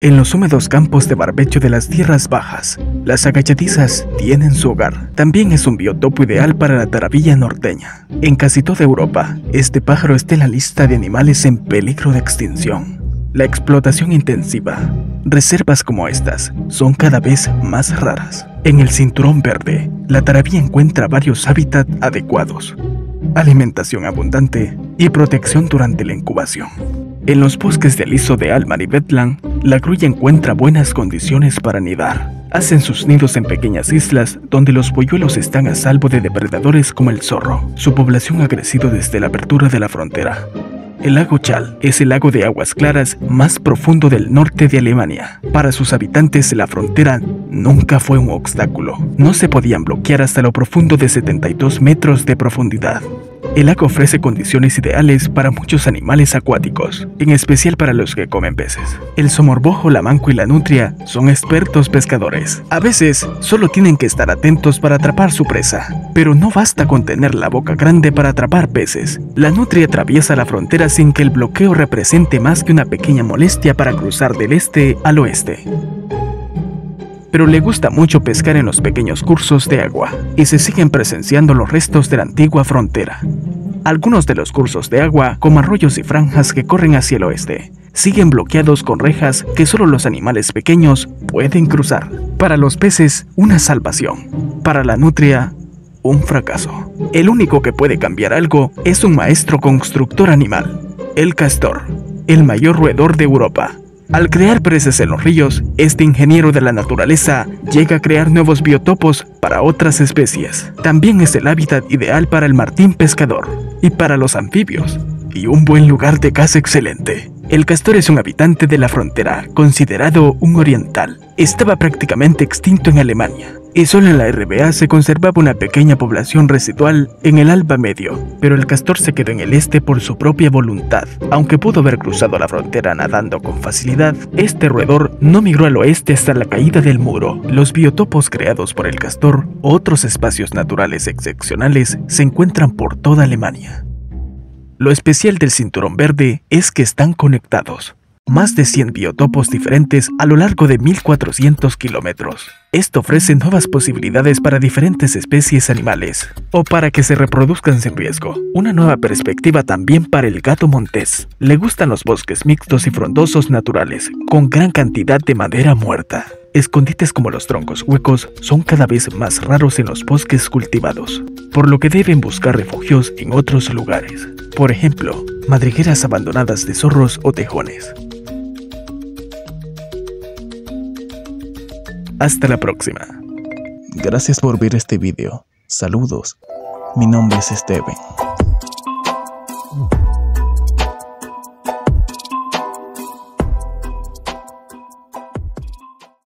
En los húmedos campos de barbecho de las tierras bajas, las agachadizas tienen su hogar. También es un biotopo ideal para la taravilla norteña. En casi toda Europa, este pájaro está en la lista de animales en peligro de extinción. La explotación intensiva, reservas como estas, son cada vez más raras. En el cinturón verde, la taravilla encuentra varios hábitats adecuados, alimentación abundante y protección durante la incubación. En los bosques de aliso de Almar y Betland, la grulla encuentra buenas condiciones para nidar. Hacen sus nidos en pequeñas islas donde los polluelos están a salvo de depredadores como el zorro. Su población ha crecido desde la apertura de la frontera. El lago Chal es el lago de aguas claras más profundo del norte de Alemania. Para sus habitantes la frontera nunca fue un obstáculo. No se podían bloquear hasta lo profundo de 72 metros de profundidad. El lago ofrece condiciones ideales para muchos animales acuáticos, en especial para los que comen peces. El somorbojo, la manco y la nutria son expertos pescadores. A veces, solo tienen que estar atentos para atrapar su presa, pero no basta con tener la boca grande para atrapar peces. La nutria atraviesa la frontera sin que el bloqueo represente más que una pequeña molestia para cruzar del este al oeste pero le gusta mucho pescar en los pequeños cursos de agua y se siguen presenciando los restos de la antigua frontera. Algunos de los cursos de agua, como arroyos y franjas que corren hacia el oeste, siguen bloqueados con rejas que solo los animales pequeños pueden cruzar. Para los peces, una salvación. Para la nutria, un fracaso. El único que puede cambiar algo es un maestro constructor animal, el castor, el mayor roedor de Europa. Al crear presas en los ríos, este ingeniero de la naturaleza llega a crear nuevos biotopos para otras especies. También es el hábitat ideal para el martín pescador y para los anfibios, y un buen lugar de caza excelente. El castor es un habitante de la frontera, considerado un oriental. Estaba prácticamente extinto en Alemania, y solo en la RBA se conservaba una pequeña población residual en el Alba Medio, pero el castor se quedó en el este por su propia voluntad. Aunque pudo haber cruzado la frontera nadando con facilidad, este roedor no migró al oeste hasta la caída del muro. Los biotopos creados por el castor, otros espacios naturales excepcionales, se encuentran por toda Alemania. Lo especial del cinturón verde es que están conectados más de 100 biotopos diferentes a lo largo de 1400 kilómetros. Esto ofrece nuevas posibilidades para diferentes especies animales o para que se reproduzcan sin riesgo. Una nueva perspectiva también para el gato montés. Le gustan los bosques mixtos y frondosos naturales, con gran cantidad de madera muerta. Escondites como los troncos huecos son cada vez más raros en los bosques cultivados, por lo que deben buscar refugios en otros lugares. Por ejemplo, madrigueras abandonadas de zorros o tejones. Hasta la próxima. Gracias por ver este video. Saludos. Mi nombre es Steven.